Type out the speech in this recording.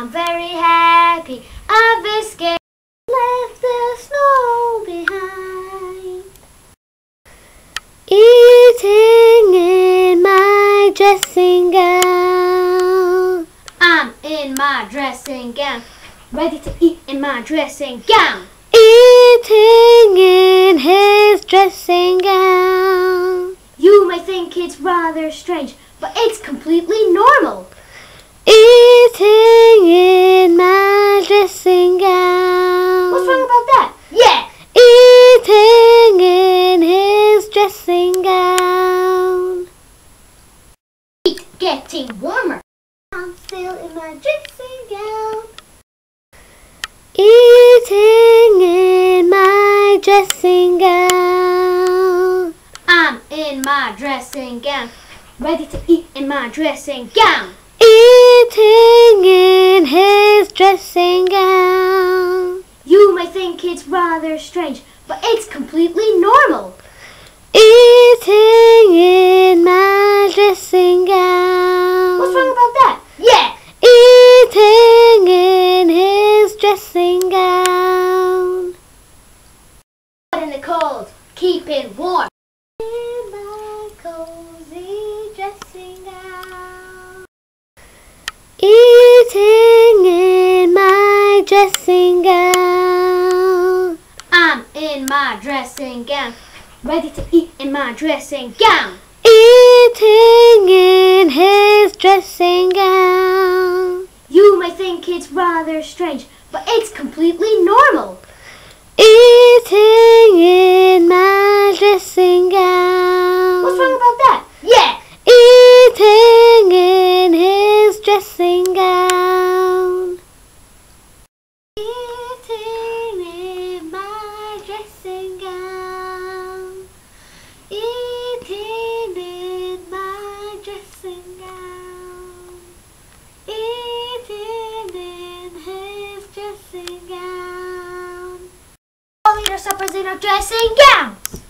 I'm very happy. I've escaped, left the snow behind. Eating in my dressing gown. I'm in my dressing gown, ready to eat in my dressing gown. Eating in his dressing gown. You may think it's rather strange, but it's completely normal. Eating in my dressing gown. What's wrong about that? Yeah, Eating in his dressing gown. it's getting warmer. I'm still in my dressing gown. Eating in my dressing gown. I'm in my dressing gown, ready to eat in my dressing gown. Eating in his dressing gown. You may think it's rather strange, but it's completely normal. Eating in my dressing gown. What's wrong about that? Yeah, Eating in his dressing gown. out in the cold, keep it warm. Eating in my dressing gown. I'm in my dressing gown, ready to eat in my dressing gown. Eating in his dressing gown. You may think it's rather strange, but it's completely normal. Eating in my dressing gown. All suppers in our dressing gowns.